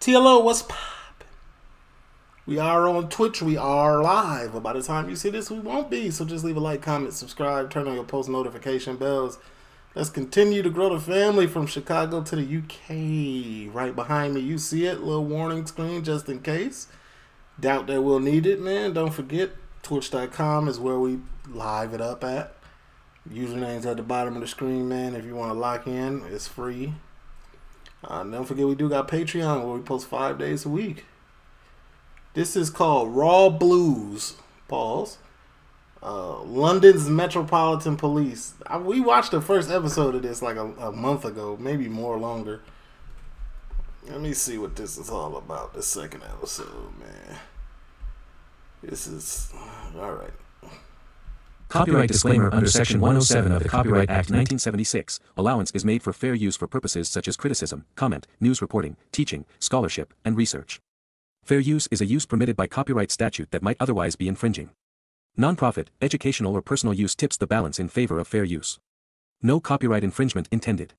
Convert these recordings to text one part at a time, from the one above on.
TLO, what's poppin'? We are on Twitch. We are live. But by the time you see this, we won't be. So just leave a like, comment, subscribe, turn on your post notification bells. Let's continue to grow the family from Chicago to the UK. Right behind me, you see it. Little warning screen just in case. Doubt that we'll need it, man. Don't forget, twitch.com is where we live it up at. Usernames at the bottom of the screen, man. If you want to lock in, it's free. Uh, don't forget, we do got Patreon where we post five days a week. This is called Raw Blues. Pause. Uh, London's Metropolitan Police. I, we watched the first episode of this like a, a month ago, maybe more longer. Let me see what this is all about. The second episode, man. This is all right. Copyright disclaimer under Section 107 of the Copyright Act 1976. Allowance is made for fair use for purposes such as criticism, comment, news reporting, teaching, scholarship, and research. Fair use is a use permitted by copyright statute that might otherwise be infringing. Nonprofit, educational or personal use tips the balance in favor of fair use. No copyright infringement intended.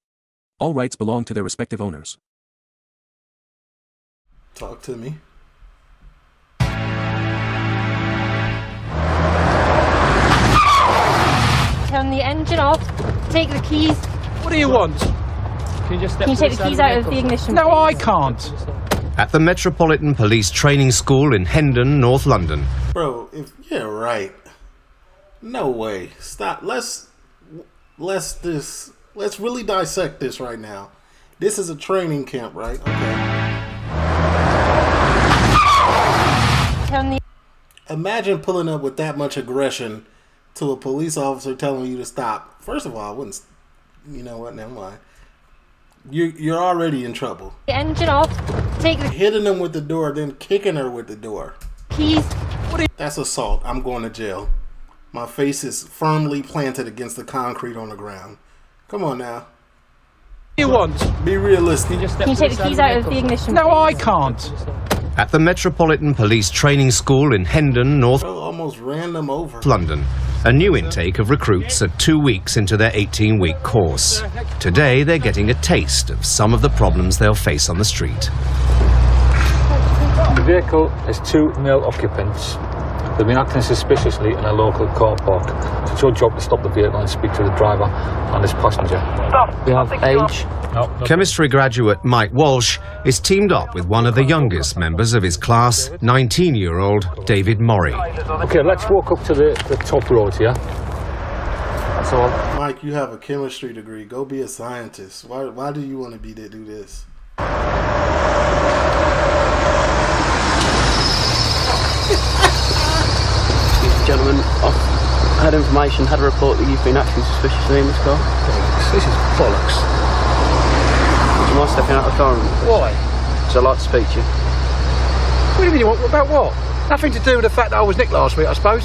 All rights belong to their respective owners. Talk to me. Engine off. Take the keys. What do you want? Can you just step Can you take this the keys out of the ignition? No, I can't. At the Metropolitan Police Training School in Hendon, North London. Bro, if yeah, right. No way. Stop. Let's let's this let's really dissect this right now. This is a training camp, right? Okay. Imagine pulling up with that much aggression to a police officer telling you to stop. First of all, I wouldn't. You know what? Never mind. You you're already in trouble. engine off. Take the Hitting them with the door, then kicking her with the door. keys. That's assault. I'm going to jail. My face is firmly planted against the concrete on the ground. Come on now. What do you want? Be realistic. Just step Can you take the keys out of the ignition? No, I can't. At the Metropolitan Police Training School in Hendon, North almost ran them over. London. A new intake of recruits are two weeks into their 18 week course. Today, they're getting a taste of some of the problems they'll face on the street. The vehicle has two male occupants. They've been acting suspiciously in a local car park. So it's your job to stop the vehicle and speak to the driver and his passenger. Stop. We have age. No, no. Chemistry graduate Mike Walsh is teamed up with one of the youngest members of his class, 19 year old David Morrie. Okay, let's walk up to the, the top road here. That's all. Mike, you have a chemistry degree. Go be a scientist. Why, why do you want to be to do this? Excuse me, gentlemen. I've had information, had a report that you've been acting suspiciously in this car. This is bollocks. Would you mind stepping out of the car? Why? Because I'd like to speak to you. What do you mean? What, about what? Nothing to do with the fact that I was nicked last week, I suppose.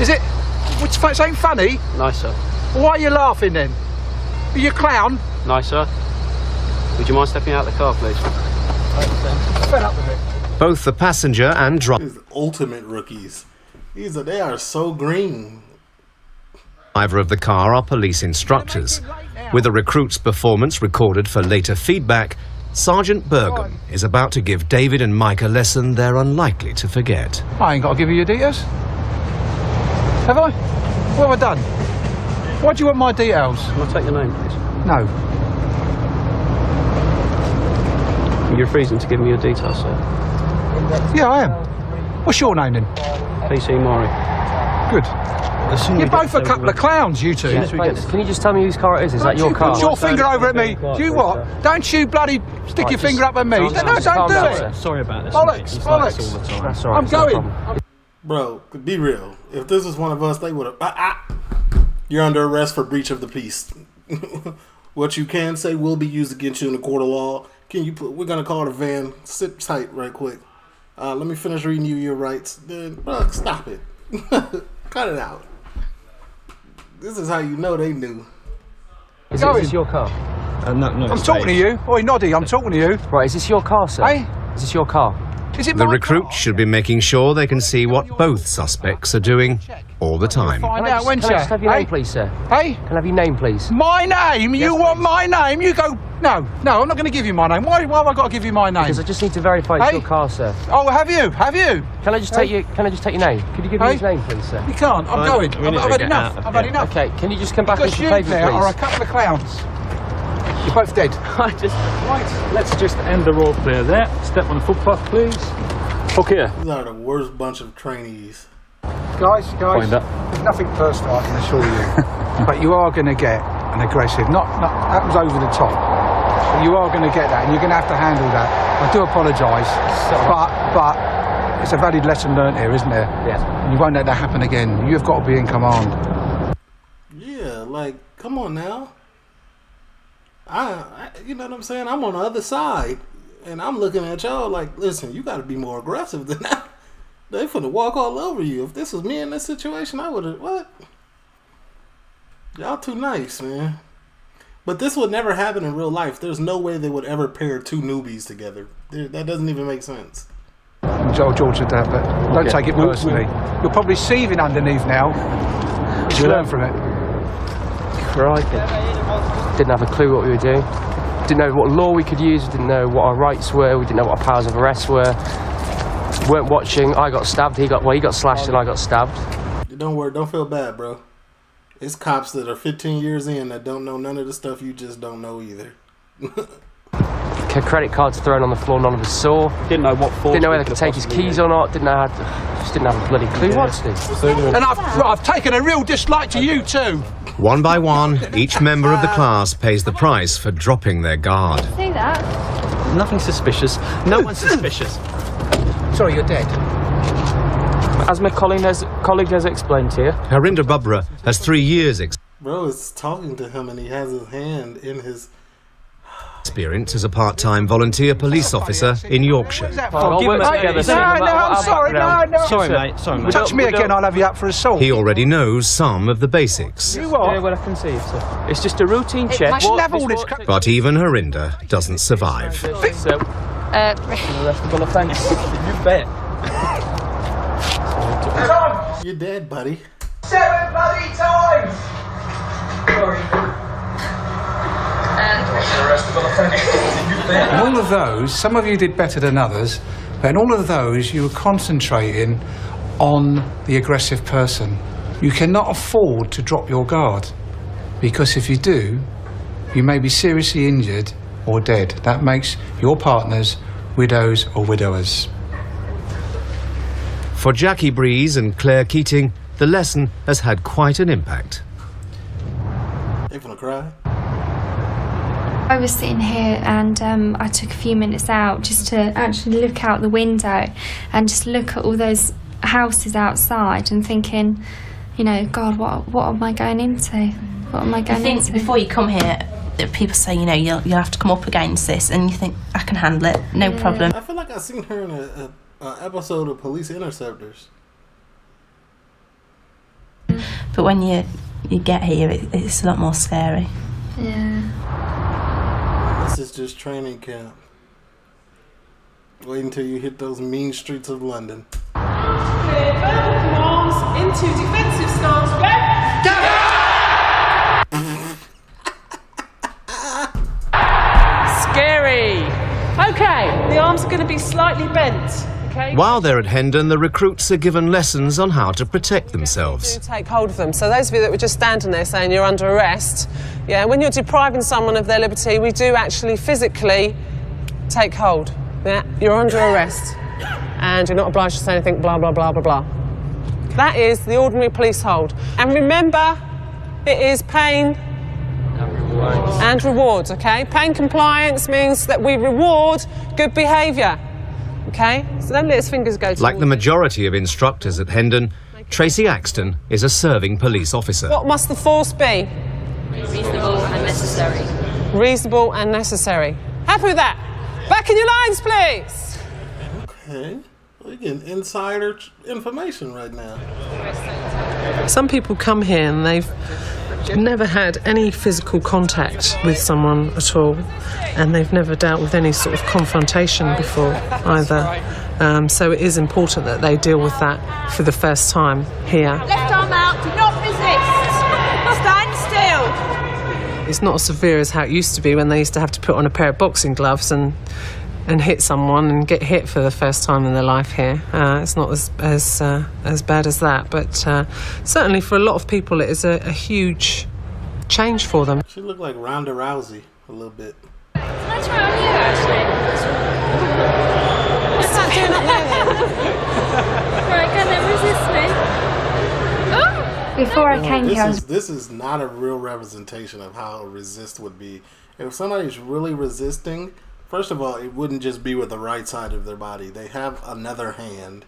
Is it? What's fa- saying funny? No, sir. Why are you laughing then? Are you a clown? No, sir. Would you mind stepping out of the car, please? Fed up with it. Both the passenger and driver. These ultimate rookies. These are they are so green. driver of the car are police instructors. With the recruit's performance recorded for later feedback, Sergeant Burgum is about to give David and Mike a lesson they're unlikely to forget. I ain't got to give you your details. Have I? What have I done? Why do you want my details? Can I take your name, please? No. You're refusing to give me your details, sir. Yeah, I am. What's your name then? PC Mori. Good. You're both a couple of clowns, you two. Can you just tell me whose car it is? Is that your you car? put your finger over at me. Do you what? Don't you bloody stick your finger up at me. No, no, don't do it. Sorry about this. Bollocks, bollocks. That's all right. I'm it's no going. Bro, be real. If this was one of us, they would have. Ah, ah. You're under arrest for breach of the peace. what you can say will be used against you in the court of law. Can you put? We're gonna call the van. Sit tight, right quick. Uh, let me finish reading you your rights. Then, bro, stop it. Cut it out. This is how you know they knew. Is, Going. is this your car? No, no. I'm talking to you. Oi, Noddy, I'm talking to you. Right, is this your car, sir? Hey? Is this your car? Is it The my recruits should be making sure they can see what both suspects are doing all the time. Find Can I out, just, won't can you? I just have your Hey? name, please, sir? Hey? Can I have your name, please? My name? You Yes, want my name? You go. No, no, I'm not going to give you my name. Why, why have I got to give you my name? Because I just need to verify it's Hey? your car, sir. Oh, have you? Have you? Can I just take your Can I just take your name? Could you give me Hey? his name, please, sir? You can't. I'm going. I've, I've had enough. I've had enough. Okay. Can you just come back Because into you favour, there are a couple of clowns. You're both dead. I just right. Let's just end the role play there. Step on the footpath, please. Okay. These are the worst bunch of trainees. Guys, guys, Find that. there's nothing personal, I can assure you. but you are going to get an aggressive, not, not happens over the top. But you are going to get that, and you're going to have to handle that. I do apologise, but but it's a valid lesson learned here, isn't there? Yes. And you won't let that happen again. You've got to be in command. Yeah, like, come on now. I, I, you know what I'm saying? I'm on the other side, and I'm looking at y'all like, listen, you got to be more aggressive than that. They finna walk all over you. If this was me in this situation, I would have what? Y'all too nice, man. But this would never happen in real life. There's no way they would ever pair two newbies together. That doesn't even make sense. Joel George said that, but don't Okay. take it We'll- personally. You're probably seething underneath now. You learn from it. Crikey. Didn't have a clue what we were doing. Didn't know what law we could use. We didn't know what our rights were. We didn't know what our powers of arrest were. Weren't watching. I got stabbed. He got well. He got slashed and I got stabbed. Don't worry, don't feel bad, bro. It's cops that are 15 years in that don't know none of the stuff you just don't know either. C- Credit cards thrown on the floor. None of us saw. Didn't know what for. Didn't know we whether to could take his keys do. or not. Didn't know how. To, just didn't have a bloody clue what to do. And I've, I've taken a real dislike to you too. One by one, each member of the class pays the price for dropping their guard. Say that. Nothing suspicious. No one's suspicious. Sorry, you're dead. As my colleague has, colleague has explained to you, Harinder Babra has three years Bro is talking to him and he has his hand in his. Experience as a part-time volunteer police officer in Yorkshire. Where's that Well, from? I'll give work together. No, No, matter no, what I'm sorry. No, no. Sorry, mate. Sorry, mate. Touch me again, I'll have you up for assault. He already knows some of the basics, You Yeah, well, I can see it. So it's just a routine check. might- Shouldn't this crap. but even Harinder doesn't survive. So, Uh, arrestable offence. You bet. You're dead, buddy. Seven bloody times! In all of those, some of you did better than others, but in all of those, you were concentrating on the aggressive person. You cannot afford to drop your guard, because if you do, you may be seriously injured or dead. That makes your partners widows or widowers. For Jackie Breeze and Claire Keating, the lesson has had quite an impact. They finna cry. I was sitting here and um, I took a few minutes out just to actually look out the window and just look at all those houses outside and thinking, you know, God, what what am I going into? What am I going I think into? before you come here, people say, you know, you'll, you'll have to come up against this, and you think, I can handle it, no problem. I feel like I've seen her in a, a, a episode of Police Interceptors. But when you you get here, it, it's a lot more scary. yeah. This is just training camp. Wait until you hit those mean streets of London. into defensive stance. Scary. Okay, the arms are going to be slightly bent. While they're at Hendon, the recruits are given lessons on how to protect themselves. take hold of them. So those of you that were just standing there saying you're under arrest, yeah, when you're depriving someone of their liberty, we do actually physically take hold. Yeah, you're under arrest, and you're not obliged to say anything. Blah blah blah blah blah. That is the ordinary police hold. And remember, it is pain and rewards. Okay, pain compliance means that we reward good behaviour. Okay, so don't let his fingers go. Like the majority of instructors at Hendon, Tracy Axton is a serving police officer. What must the force be? Reasonable and necessary. Reasonable and necessary. Happy with that? Back in your lines, please. Okay. We're getting insider information right now. Some people come here and they've never had any physical contact with someone at all, and they've never dealt with any sort of confrontation before either. Um, so it is important that they deal with that for the first time here. Left arm out, do not resist. Stand still. It's not as severe as how it used to be when they used to have to put on a pair of boxing gloves and and hit someone and get hit for the first time in their life here. Uh, it's not as as uh, as bad as that, but uh, certainly for a lot of people, it is a, a huge change for them. She looked like Ronda Rousey a little bit. What's wrong with you, Ashley? What's that doing up Right, can they resist me? Before I came here, I is was this is not a real representation of how a resist would be. If somebody's really resisting, first of all, it wouldn't just be with the right side of their body. They have another hand,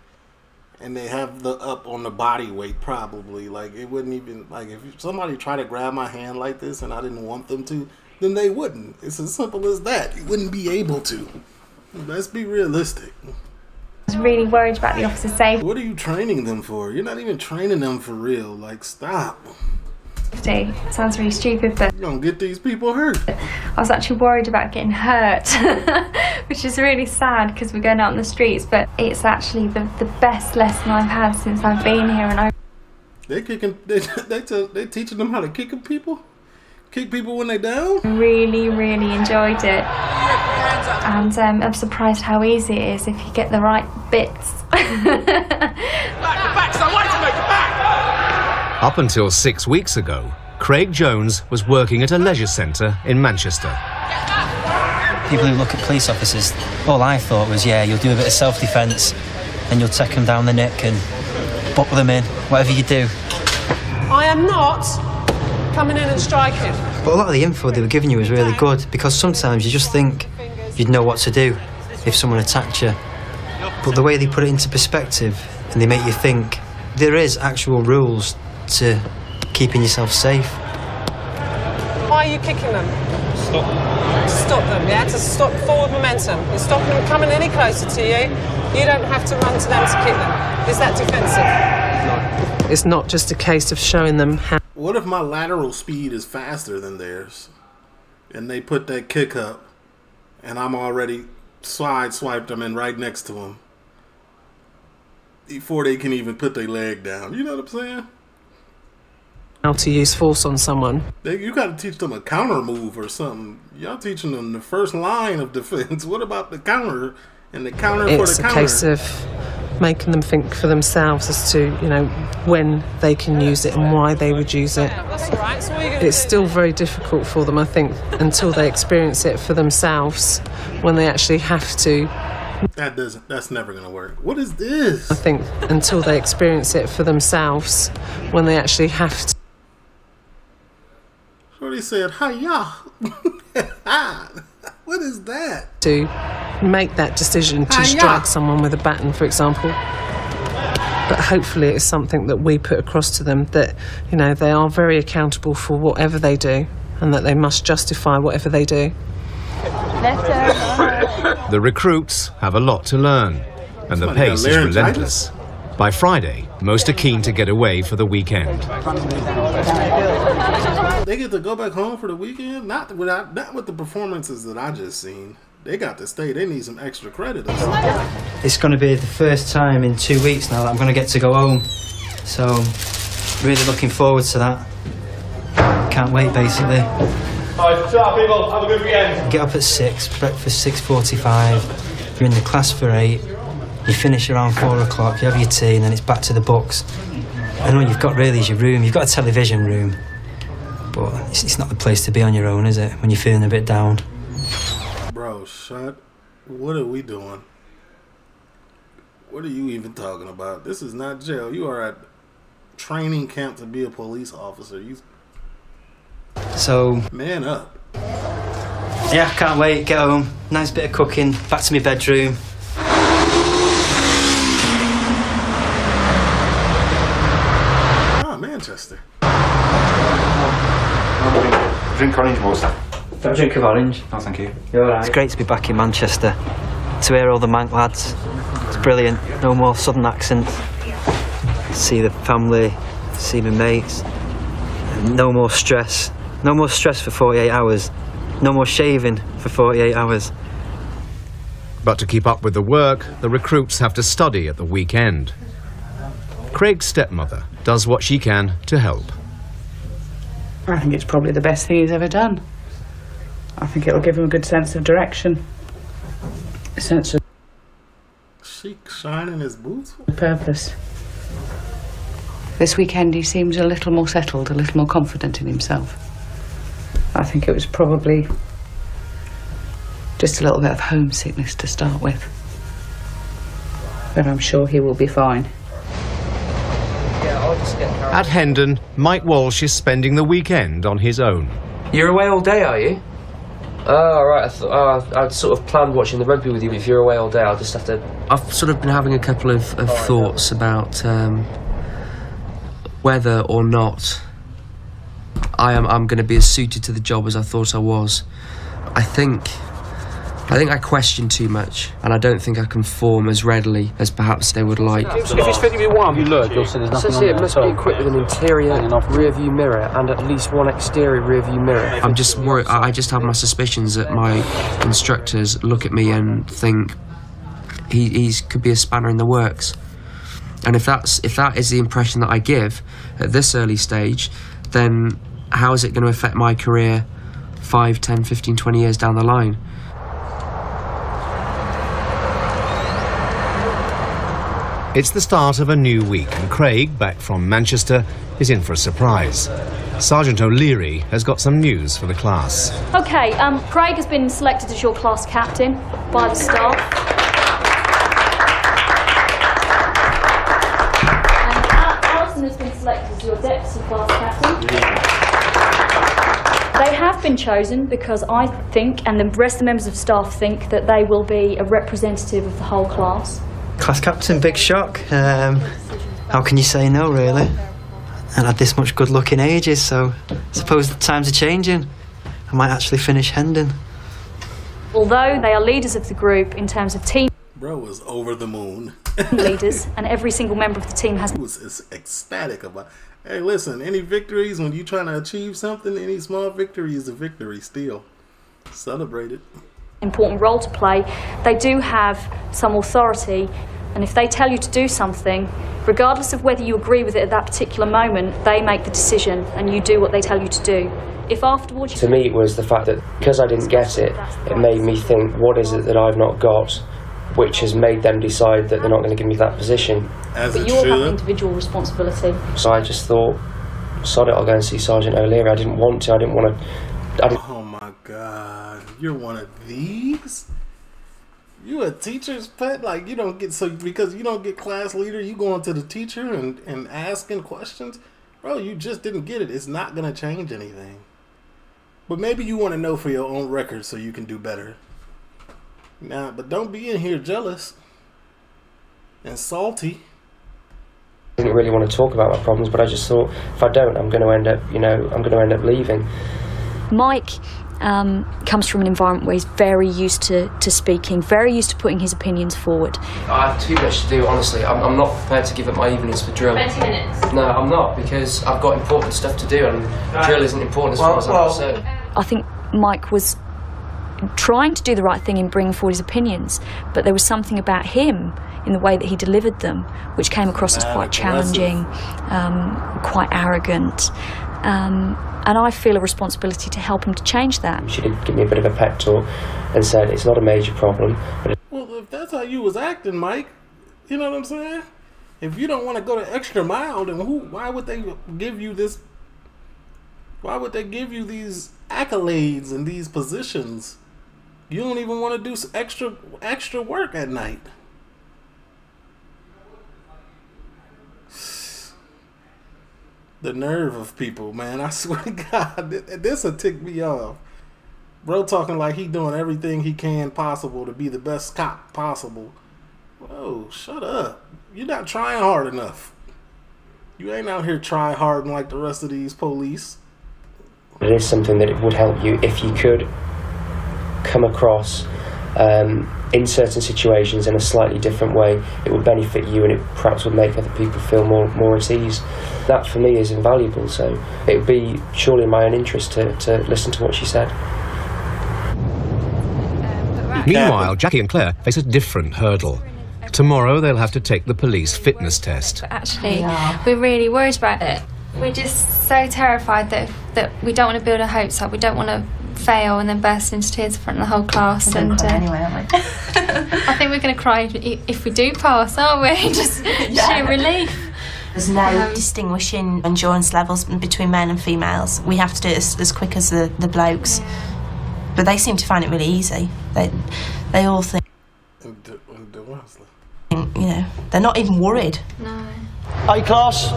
and they have the up on the body weight probably. Like it wouldn't even like if somebody tried to grab my hand like this and I didn't want them to, then they wouldn't. It's as simple as that. You wouldn't be able to. Let's be realistic. I was really worried about the officer's safety. What are you training them for? You're not even training them for real. Like stop. Sounds really stupid, but You're gonna get these people hurt. I was actually worried about getting hurt, which is really sad because we're going out on the streets. But it's actually the, the best lesson I've had since I've been here, and I They're kicking. They they tell, they teaching them how to kick people, kick people when they down. really, really enjoyed it. And um, I'm surprised how easy it is if you get the right bits. Up until six weeks ago, Craig Jones was working at a leisure centre in Manchester. People who look at police officers, all I thought was, yeah, you'll do a bit of self defence and you'll take them down the neck and buckle them in, whatever you do. I am not coming in and striking. But a lot of the info they were giving you was really good because sometimes you just think you'd know what to do if someone attacked you. But the way they put it into perspective and they make you think there is actual rules to keeping yourself safe. Why are you kicking them? Stop. To stop them, yeah? To stop forward momentum. You stop them coming any closer to you. You don't have to run to them to kick them. Is that defensive? It's not just a case of showing them how. What if my lateral speed is faster than theirs, and they put that kick up, and I'm already side swiped them in right next to them before they can even put their leg down. You know what I'm saying? How to use force on someone. You got to teach them a counter move or something. Y'all teaching them the first line of defense. What about the counter and the counter It's for a case of making them think for themselves as to, you know, when they can use it and why they would use it. It's still very difficult for them, I think, until they experience it for themselves when they actually have to. that doesn't. That's never gonna work. What is this? I think until they experience it for themselves when they actually have to. Shorty said, "Hiya." what is that? to make that decision to Ah, yeah. strike someone with a baton, for example. But hopefully, it's something that we put across to them that, you know, they are very accountable for whatever they do and that they must justify whatever they do. The recruits have a lot to learn, and the pace is relentless. By Friday, most are keen to get away for the weekend. They get to go back home for the weekend. Not without, not with the performances that I just seen. They got to stay. They need some extra credit. Or. It's going to be the first time in two weeks now that I'm going to get to go home. So, really looking forward to that. Can't wait, basically. Alright, shut up, people. Have a good weekend. Get up at six, breakfast six forty-five. You're in the class for eight. You finish around four o'clock. You have your tea, and then it's back to the books. And all you've got really is your room. You've got a television room, but it's, it's not the place to be on your own, is it? When you're feeling a bit down. Bro, shut. What are we doing? What are you even talking about? This is not jail. You are at training camp to be a police officer. You So man up. yeah, can't wait. Get home. Nice bit of cooking. Back to my bedroom. Ah, Manchester. Drink orange water. Have a drink of orange. No, thank you. You're alright. It's great to be back in Manchester. To hear all the Manc lads. It's brilliant. No more southern accents. See the family, see my mates. No more stress. No more stress for 48 hours. No more shaving for 48 hours. But to keep up with the work, the recruits have to study at the weekend. Craig's stepmother does what she can to help. I think it's probably the best thing he's ever done. I think it'll give him a good sense of direction, a sense of Chic shining his boots. purpose. This weekend he seems a little more settled, a little more confident in himself. I think it was probably just a little bit of homesickness to start with. But I'm sure he will be fine. At Hendon, Mike Walsh is spending the weekend on his own. You're away all day, are you? Oh, right. I thought oh, I'd sort of planned watching the rugby with you. But if you're away all day, I'll just have to. I've sort of been having a couple of, of thoughts about um, whether or not I am I'm going to be as suited to the job as I thought I was. I think I think I question too much, and I don't think I conform as readily as perhaps they would like. If it's 51, you look, you'll see there's It nothing says on here there it must at be equipped with an interior rear view mirror and at least one exterior rear view mirror. I'm just worried. I I just have my suspicions that my instructors look at me and think he he's could be a spanner in the works. And if that's if that is the impression that I give at this early stage, then how is it going to affect my career 5, 10, 15, 20 years down the line? It's the start of a new week, and Craig, back from Manchester, is in for a surprise. Sergeant O'Leary has got some news for the class. Okay, um, Craig has been selected as your class captain by the staff. And Alison has been selected as your deputy class captain. They have been chosen because I think, and the rest of the members of staff think, that they will be a representative of the whole class. Class captain, big shock. Um, how can you say no, really? And had this much good luck in ages, so I suppose the times are changing. I might actually finish Hendon. Although they are leaders of the group in terms of team Bro was over the moon. leaders, and every single member of the team has was is ecstatic about. Hey, listen, any victories when you're trying to achieve something, any small victory is a victory. Still, celebrate it. Important role to play, they do have some authority, and if they tell you to do something, regardless of whether you agree with it at that particular moment, they make the decision and you do what they tell you to do. If afterwards To me, it was the fact that because I didn't get it, it made me think, what is it that I've not got, which has made them decide that they're not going to give me that position. As but you all have individual responsibility. So I just thought, sod it, I'll go and see Sergeant O'Leary. I didn't want to, I didn't want to. I didn't, my God, you're one of these. You a teacher's pet? Like you don't get so because you don't get class leader, you going to the teacher and and asking questions, bro. You just didn't get it. It's not gonna change anything. But maybe you want to know for your own record so you can do better. Nah, but don't be in here jealous and salty. I didn't really want to talk about my problems, but I just thought, if I don't, I'm going to end up, you know, I'm going to end up leaving. Mike um, comes from an environment where he's very used to, to speaking, very used to putting his opinions forward. I have too much to do, honestly. I'm, I'm not prepared to give up my evenings for drill. 20 minutes. No, I'm not, because I've got important stuff to do, and drill isn't important as far as I'm concerned. I think Mike was trying to do the right thing in bringing forward his opinions, but there was something about him in the way that he delivered them, which came across as quite challenging, um, quite arrogant. Um, and I feel a responsibility to help him to change that. She did give me a bit of a pep talk and said it's not a major problem, but Well, if that's how you was acting, Mike, you know what I'm saying? If you don't want to go the extra mile, then who? Why would they give you this? Why would they give you these accolades and these positions? You don't even want to do extra extra work at night. The nerve of people, man! I swear to God, this will tick me off. Bro talking like he doing everything he can possible to be the best cop possible. Whoa, shut up. You're not trying hard enough. You ain't out here try hard like the rest of these police. it is something that it would help you if you could come across um, in certain situations in a slightly different way. It would benefit you and it perhaps would make other people feel more, more at ease. That for me is invaluable, so it would be surely in my own interest to, to listen to what she said. Meanwhile, Jackie and Claire face a different hurdle. Tomorrow they'll have to take the police fitness test. Actually, we're really worried about it. We're just so terrified that that we don't want to build our hopes up. We don't want to fail and then burst into tears in front of the whole class. We're gonna and cry uh, anyway, aren't we? I think we're going to cry if, if we do pass, aren't we? just sheer relief. There's no Um, distinguishing endurance levels between men and females. We have to do it as, as quick as the, the blokes. But they seem to find it really easy. They, they all think, you know, they're not even worried. No. A class,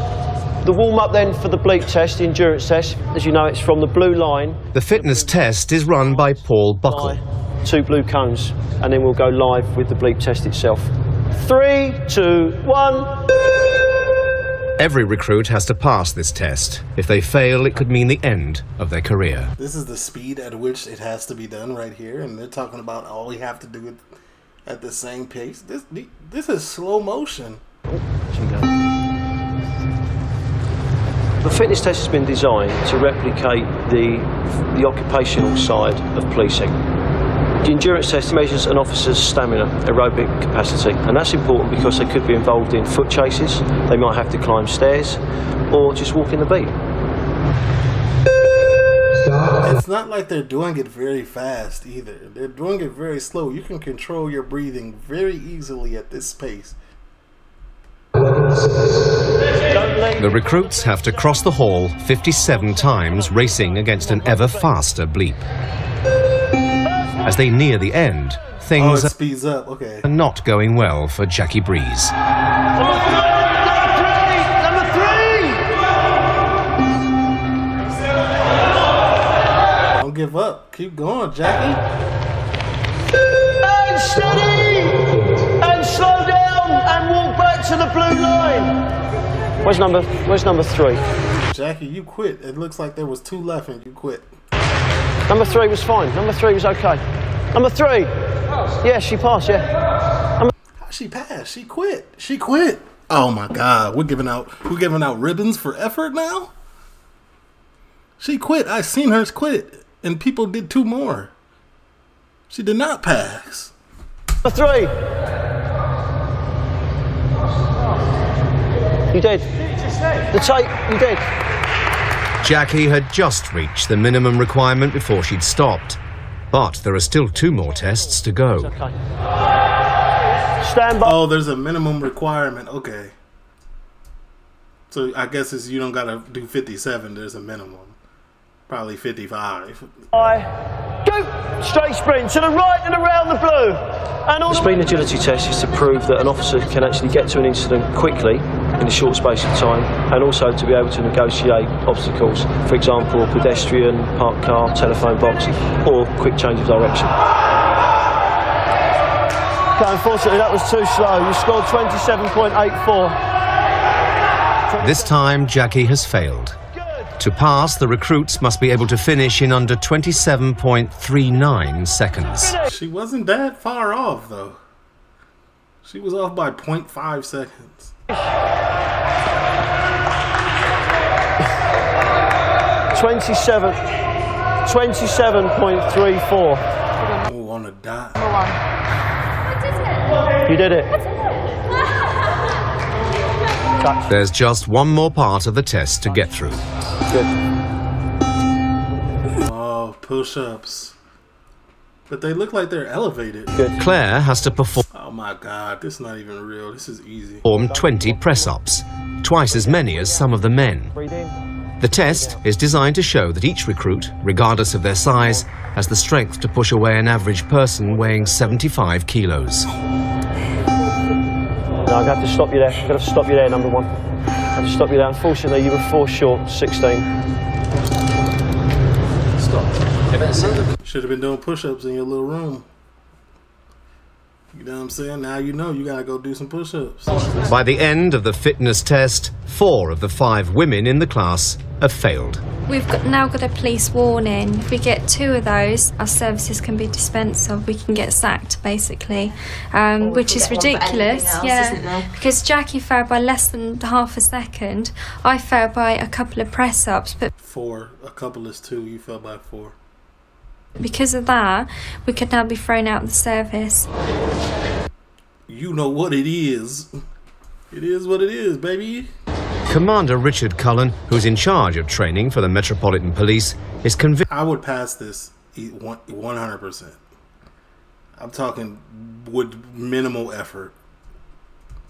the warm up then for the bleep test, the endurance test. As you know, it's from the blue line, The fitness test is run by Paul Buckle. two blue cones, and then we'll go live with the bleep test itself. Three, two, one. Every recruit has to pass this test. If they fail, it could mean the end of their career. This is the speed at which it has to be done right here, and they're talking about all we have to do it at the same pace. This this is slow motion. The fitness test has been designed to replicate the, the occupational side of policing. The endurance test measures an officer's stamina, aerobic capacity, and that's important because they could be involved in foot chases, they might have to climb stairs, or just walk in the beat. It's not like they're doing it very fast either. They're doing it very slow. You can control your breathing very easily at this pace. The recruits have to cross the hall 57 times, racing against an ever faster bleep. As they near the end, Oh, things it speeds up. Okay. are not going well for Jackie Breeze. Don't give up. Keep going, Jackie. And steady! And slow down and walk back to the blue line. Where's number where's number three? Jackie, you quit. It looks like there was two left and you quit. Number three was fine. Number three was okay. Number three. Yeah, she passed, yeah. Number How she passed? She quit. She quit. Oh my God, we're giving out we're giving out ribbons for effort now. She quit. I seen her quit, and people did two more. She did not pass. Number three. You did. The tape, you did. Jackie had just reached the minimum requirement before she'd stopped. But there are still two more tests to go. Stand by. Oh, there's a minimum requirement. Okay. So I guess it's you don't gotta do 57. There's a minimum. Probably 55. Bye. Go! Straight sprint to the right and around the blue. And all the speed and agility test is to prove that an officer can actually get to an incident quickly in a short space of time and also to be able to negotiate obstacles. For example, a pedestrian, parked car, telephone box, or quick change of direction. Okay, unfortunately, that was too slow. You scored 27.84. This time, Jackie has failed. To pass, the recruits must be able to finish in under 27.39 seconds. She wasn't that far off though. She was off by 0.5 seconds. 27, 27.34. Oh, on a dot. You did it. There's just one more part of the test to get through. Good. Oh, push-ups. But they look like they're elevated. Claire has to perform Oh my god, this is not even real. This is easy. 20 press ups, twice as many as some of the men. The test is designed to show that each recruit, regardless of their size, has the strength to push away an average person weighing 75 kilos. No, I've got to stop you there. I've got to stop you there, number one. I have got to stop you there. Unfortunately, you were four short, 16. Stop. Should have been doing push-ups in your little room. You know what I'm saying? Now you know you gotta go do some push-ups. By the end of the fitness test, four of the five women in the class have failed. We've got, now got a police warning. If we get two of those, our services can be dispensed of. We can get sacked, basically, um, which is get one for anything ridiculous. else, yeah, because Jackie failed by less than half a second. I failed by a couple of press ups, but Four. A couple is two. You fell by four. Because of that, we could now be thrown out of the service. You know what it is. It is what it is, baby. Commander Richard Cullen, who's in charge of training for the Metropolitan Police, is convinced. I would pass this e- 100%. I'm talking with minimal effort.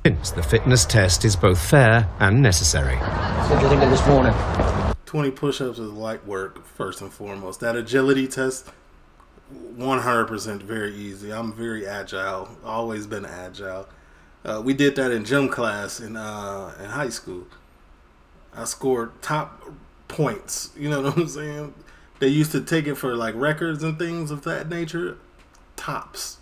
Since the fitness test is both fair and necessary. What do you think of this morning? 20 push ups is light work, first and foremost. That agility test, 100% very easy. I'm very agile, always been agile. Uh, we did that in gym class in, uh, in high school. I scored top points. You know what I'm saying? They used to take it for like records and things of that nature. Tops.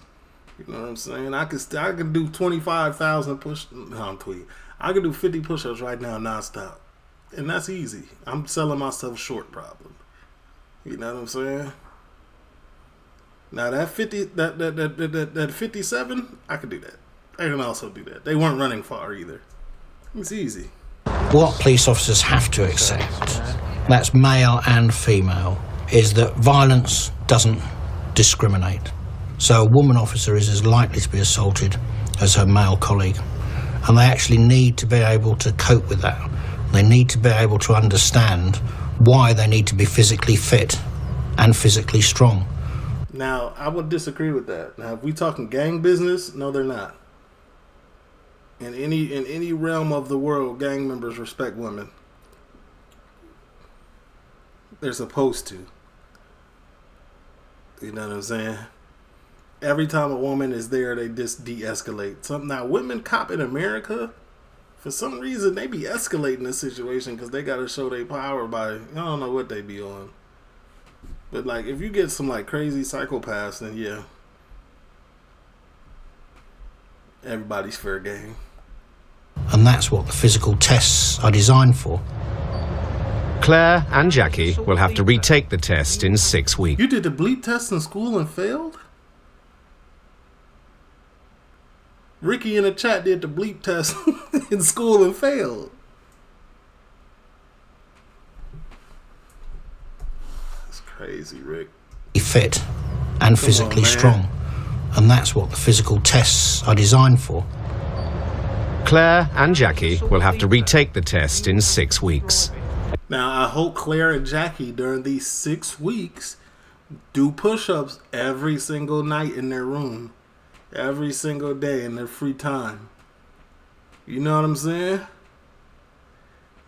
You know what I'm saying? I could I could do twenty five thousand push. No, I'm tweeting. I could do fifty push ups right now nonstop, and that's easy. I'm selling myself short, probably. You know what I'm saying? Now that fifty that that that that, that, that fifty seven, I could do that. I can also do that. They weren't running far either. It's easy. What police officers have to accept, that's male and female, is that violence doesn't discriminate. So a woman officer is as likely to be assaulted as her male colleague. And they actually need to be able to cope with that. They need to be able to understand why they need to be physically fit and physically strong. Now, I would disagree with that. Now, if we talking gang business, no, they're not. In any in any realm of the world, gang members respect women. They're supposed to. You know what I'm saying? Every time a woman is there, they just de-escalate. Something now, women cop in America, for some reason, they be escalating the situation because they got to show their power by I don't know what they be on. But like, if you get some like crazy psychopaths, then yeah, everybody's fair game. And that's what the physical tests are designed for. Claire and Jackie will have to retake the test in six weeks. You did the bleep test in school and failed? Ricky in the chat did the bleep test in school and failed. That's crazy, Rick. Be fit and physically man. strong. And that's what the physical tests are designed for. Claire and Jackie will have to retake the test in six weeks. Now, I hope Claire and Jackie during these six weeks do push ups every single night in their room, every single day in their free time. You know what I'm saying?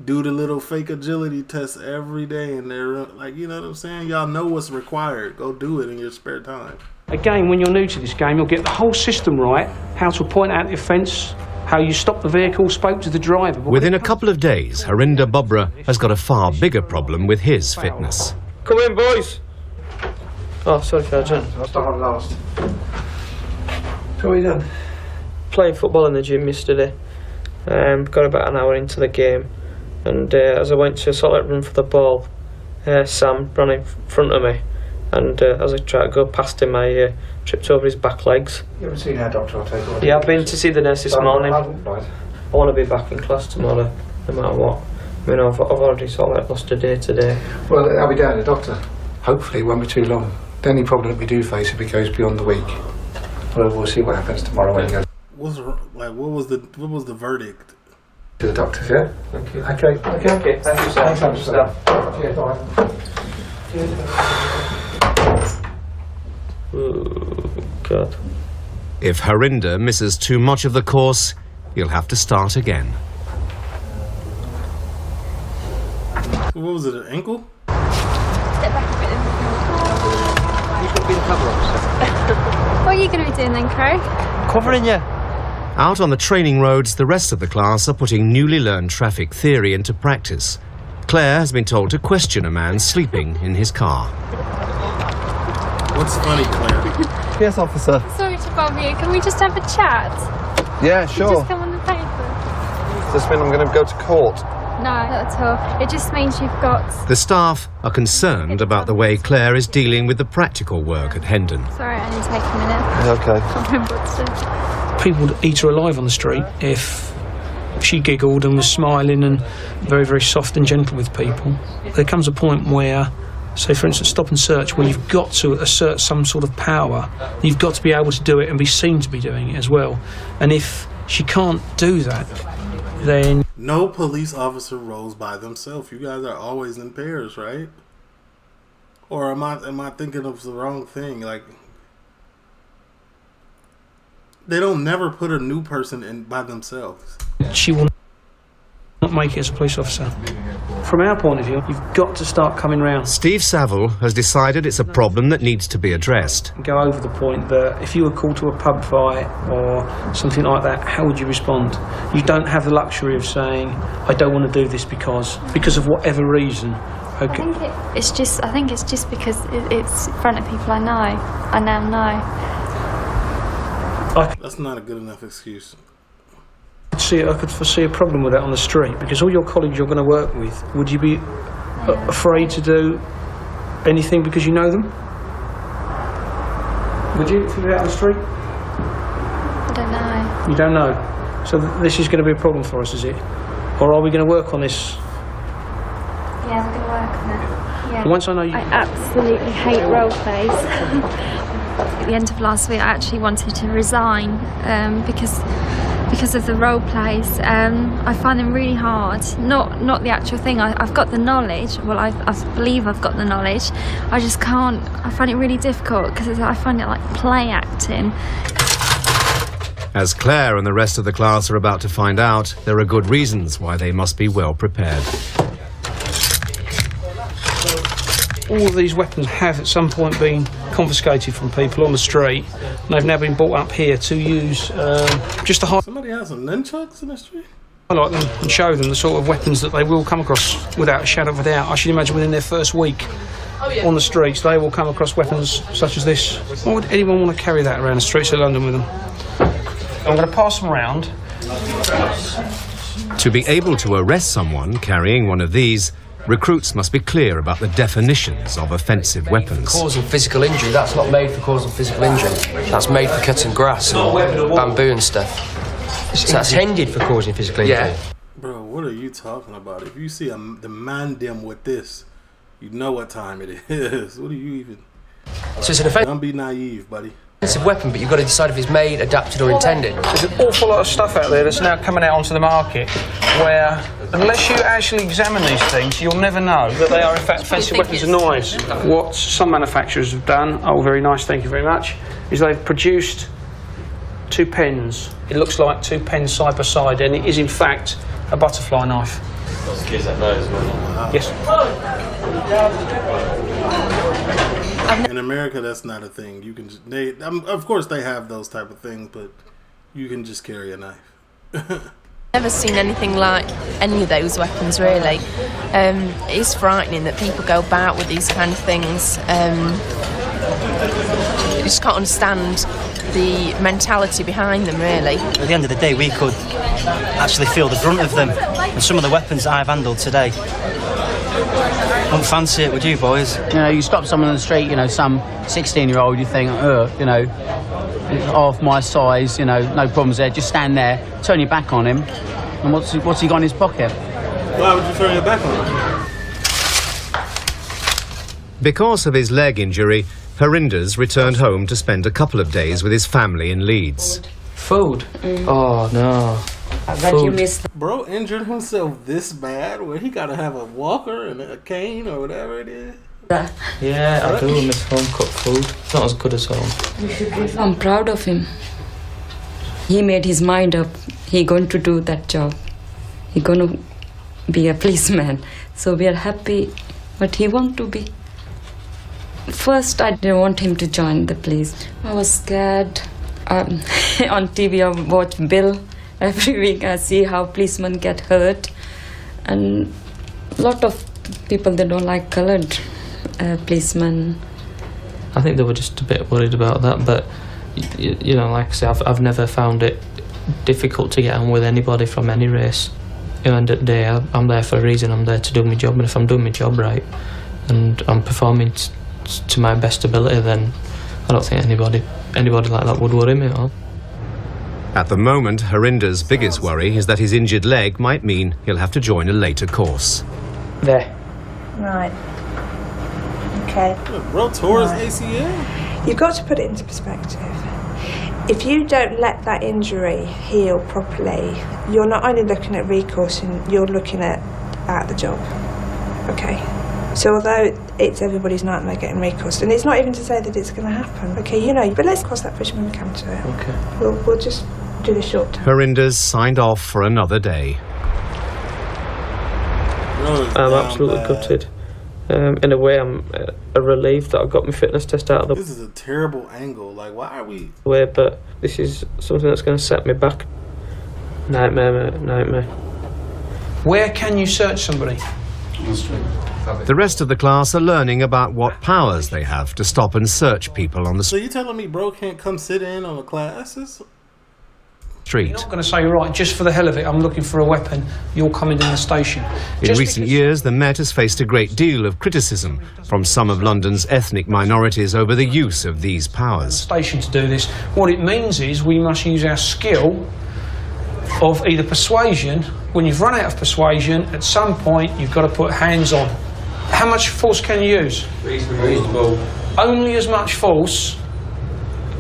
Do the little fake agility test every day in their room. Like, you know what I'm saying? Y'all know what's required. Go do it in your spare time. Again, when you're new to this game, you'll get the whole system right how to point out the offence, how you stop the vehicle, spoke to the driver. But Within a couple of days, Harinder Bobra has got a far bigger problem with his fitness. Come in, boys. Oh, sorry, Sergeant. I'll start on last. What you done? Playing football in the gym yesterday. Um, got about an hour into the game, and uh, as I went to sort of run for the ball, uh, Sam ran in front of me, and uh, as I tried to go past him, I uh, tripped over his back legs. You haven't seen our doctor, I'll take it. Yeah, I've been to see the nurse this morning. I I want to be back in class tomorrow, no matter what. I mean, I've, I've already sort of like lost a day today. Well, I'll be down to the doctor. Hopefully, it won't be too long. The only problem that we do face if it goes beyond the week. Well, we'll see what happens tomorrow when you go What's like? What was the what was the verdict? to the doctors, yeah? Thank you. Okay, okay. Okay, thank you, sir. Thanks, Sam. Cheers, bye. Oh, God. If Harinder misses too much of the course, he'll have to start again. What was it? An ankle? What are you going to be doing then, Crow? Covering you. Out on the training roads, the rest of the class are putting newly learned traffic theory into practice. Claire has been told to question a man sleeping in his car. What's funny, Claire? Yes, officer. Sorry to bother you. Can we just have a chat? Yeah, You sure. Just come on the paper. Does this mean I'm going to go to court? No, not at all. It just means you've got. The staff are concerned about the way Claire is dealing with the practical work at Hendon. Sorry, I need to take a minute. Okay. Can't remember what to. People would eat her alive on the street if she giggled and was smiling and very, very soft and gentle with people. There comes a point where say for instance stop and search where you've got to assert some sort of power you've got to be able to do it and be seen to be doing it as well and if she can't do that then No police officer rolls by themselves. You guys are always in pairs, right? Or am I am I thinking of the wrong thing? Like they don't never put a new person in by themselves. she will make it as a police officer from our point of view you've got to start coming round Steve Saville has decided it's a problem that needs to be addressed. go over the point that if you were called to a pub fight or something like that, how would you respond? You don't have the luxury of saying, I don't want to do this because, because of whatever reason. I think it, it's just. I think it's just because it, it's in front of people I know. I now know. That's not a good enough excuse. I could see, I could foresee a problem with that on the street because all your colleagues you're going to work with, would you be afraid to do anything because you know them? Would you, if you were out on the street? I don't know. You don't know. So th- this is going to be a problem for us, is it? Or are we going to work on this? Yeah, we're gonna work on it. Yeah. Once I know you- I absolutely hate role plays. At the end of last week, I actually wanted to resign um, because because of the role plays. Um, I find them really hard. Not not the actual thing. I, I've got the knowledge. Well, I, I believe I've got the knowledge. I just can't. I find it really difficult because I find it like play acting. As Claire and the rest of the class are about to find out, there are good reasons why they must be well prepared. All of these weapons have at some point been confiscated from people on the street and they've now been brought up here to use um, just to hi- Somebody has some nunchucks in the street. highlight them and show them the sort of weapons that they will come across without a shadow of a doubt. I should imagine within their first week on the streets they will come across weapons such as this. Why would anyone want to carry that around the streets of London with them? I'm going to pass them round. To be able to arrest someone carrying one of these, recruits must be clear about the definitions of offensive weapons. Causing physical injury, that's not made for causing physical injury. That's made for cutting grass and bamboo and stuff. So that's intended for causing physical injury. Yeah. Bro, what are you talking about? If you see a, the man dem with this, you know what time it is. What are you even? So it's an offensive Don't be naive, buddy. offensive weapon, but you've got to decide if it's made, adapted, or intended. There's an awful lot of stuff out there that's now coming out onto the market where, unless you actually examine these things, you'll never know that they are in fact offensive weapons and knives. What some manufacturers have done, oh, very nice, thank you very much, is they've produced two pens. It looks like two pens side by side, and it is in fact a butterfly knife. Kids that know well. Yes. In America, that's not a thing. You can just, they, um, of course, they have those type of things, but you can just carry a knife. Never seen anything like any of those weapons, really. Um, it's frightening that people go about with these kind of things. Um, just can't understand the mentality behind them, really. At the end of the day, we could actually feel the brunt of them. And some of the weapons I've handled today. Wouldn't fancy it, would you, boys? You know, you stop someone on the street, you know, some 16 year old, you think, oh, you know, of my size, you know, no problems there. Just stand there, turn your back on him, and what's he, what's he got in his pocket? Why would you turn your back on him? Because of his leg injury, Harinders returned home to spend a couple of days with his family in Leeds. Food? Mm. Oh, no. Bro injured himself this bad where he got to have a walker and a cane or whatever it is. Yeah, I do miss home cooked food. It's not as good as home. I'm proud of him. He made his mind up. He going to do that job. He going to be a policeman. So we are happy. But he want to be. First, I didn't want him to join the police. I was scared. Um, on TV, I watch Bill. Every week, I see how policemen get hurt, and a lot of people they don't like colored uh, policemen. I think they were just a bit worried about that, but you, you know, like I say, I've, I've never found it difficult to get on with anybody from any race. You know, end of the day, I- I'm there for a reason. I'm there to do my job, and if I'm doing my job right, and I'm performing to my best ability, then I don't think anybody anybody like that would worry me at all. At the moment, Harinder's biggest worry is that his injured leg might mean he'll have to join a later course. There. Right. Okay. Bro, tore his ACL. You've got to put it into perspective. If you don't let that injury heal properly, you're not only looking at recoursing, you're looking at out the job. Okay. So although it's everybody's nightmare getting recourse, and it's not even to say that it's going to happen. Okay, you know, but let's cross that bridge when we come to it. Okay. We'll, we'll just do the short term. Harinder signed off for another day. I'm absolutely gutted. Um, in a way, I'm uh, relieved that I got my fitness test out of the This is a terrible angle. Like, why are we? way, but this is something that's going to set me back. Nightmare, mate, nightmare. Where can you search somebody? The rest of the class are learning about what powers they have to stop and search people on the So you telling me bro can't come sit in on the classes? Street. You're not going to say, right, just for the hell of it, I'm looking for a weapon, you're coming in the station. In Just recent years, the Met has faced a great deal of criticism from some of London's ethnic minorities over the use of these powers. station to do this. What it means is we must use our skill of either persuasion. When you've run out of persuasion, at some point you've got to put hands on. How much force can you use? Reasonable. Only as much force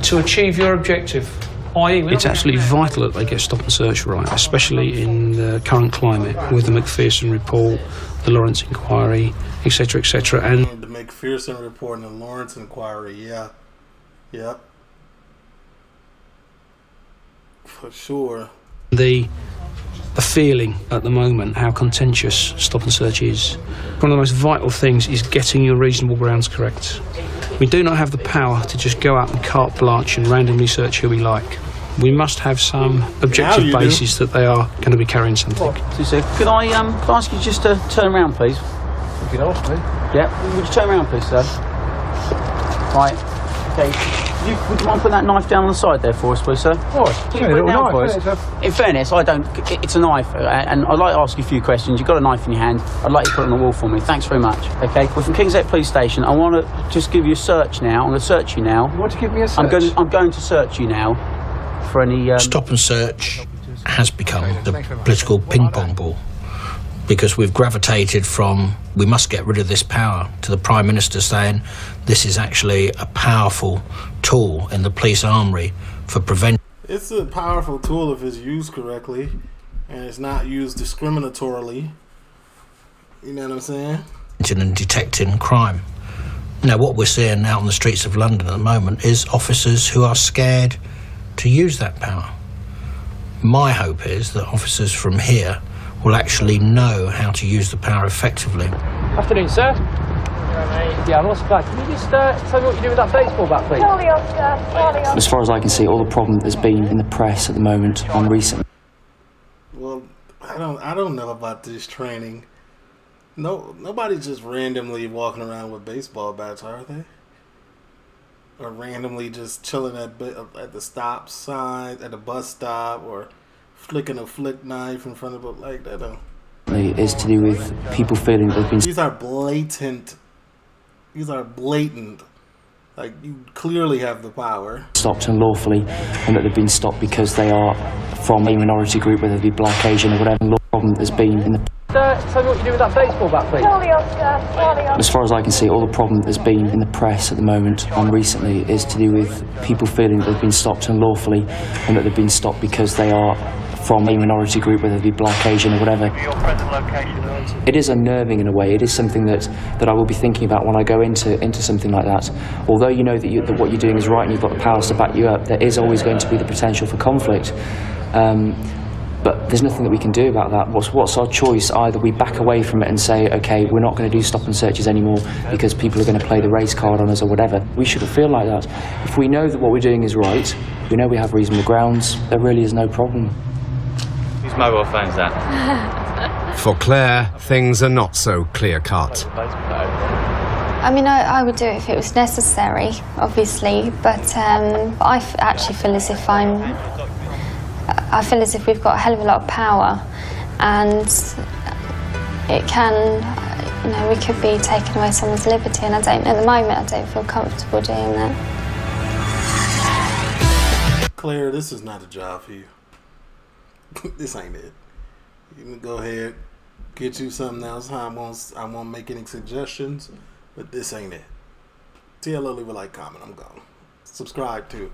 to achieve your objective. i.e. It's absolutely vital that they get stop and search right, especially in the current climate with the Macpherson report, the Lawrence inquiry, etc., etc. And The Macpherson report and the Lawrence inquiry. Yeah. Yep. For sure. the the feeling at the moment, how contentious stop and search is. One of the most vital things is getting your reasonable grounds correct. We do not have the power to just go out and carte blanche and randomly search who we like. We must have some objective you do. basis that they are going to be carrying something. So, so could I um could I ask you just to turn around, please? You can ask me. Yeah. Would you turn around, please, sir? Right. Okay. Would you, would you mind putting that knife down on the side there for us, please, sir? What? Can you put it down for us? isn't? In fairness, I don't. It's a knife, uh, and I'd like to ask you a few questions. You've got a knife in your hand. I'd like you to put it on the wall for me. Thanks very much. Okay. We're from Kingsgate Police Station. I want to just give you a search now. I'm going to search you now. You want to give me a I'm going. search? I'm going to search you now for any. Um, Stop and search has become the political ping pong ball because we've gravitated from we must get rid of this power to the Prime Minister saying this is actually a powerful tool in the police armoury for preventing. It's a powerful tool if it's used correctly and it's not used discriminatorily. You know what I'm saying? and detecting crime. Now, what we're seeing out on the streets of London at the moment is officers who are scared to use that power. My hope is that officers from here will actually know how to use the power effectively. Afternoon, sir. Yeah, I'm not surprised. Can you just uh, tell me what you do with that baseball bat, please? As far as I can see, all the problem there's been in the press at the moment on recent Well, I don't I don't know about this training. No nobody's just randomly walking around with baseball bats, are they? Or randomly just chilling at at the stop sign at the bus stop or flicking a flick knife in front of it like that. Uh, Don't. is to do with people feeling that These are blatant. These are blatant. Like you clearly have the power. stopped unlawfully and that they've been stopped because they are from a minority group, whether they be black, Asian, or whatever. The problem there's been in the Uh, tell me what you do with that baseball bat, please. As far as I can see, all the problem that's been in the press at the moment and recently is to do with people feeling that they've been stopped unlawfully and that they've been stopped because they are from a minority group, whether it be black, Asian, or whatever. It is unnerving in a way. It is something that, that I will be thinking about when I go into, into something like that. Although you know that, you, that what you're doing is right and you've got the powers to back you up, there is always going to be the potential for conflict. Um, but there's nothing that we can do about that. What's, what's our choice? Either we back away from it and say, okay, we're not going to do stop and searches anymore because people are going to play the race card on us or whatever. We shouldn't feel like that. If we know that what we're doing is right, we know we have reasonable grounds, there really is no problem. Whose mobile phone's that? For Claire, things are not so clear cut. I mean, I, I would do it if it was necessary, obviously, but um, I f- actually feel as if I'm. I feel as if we've got a hell of a lot of power, and it can, you know, we could be taking away someone's liberty, and I don't, at the moment, I don't feel comfortable doing that. Claire, this is not a job for you. this ain't it. You can go ahead, get you something else. I won't. I won't make any suggestions, but this ain't it. TLO, leave a like, comment. I'm gone. Subscribe too.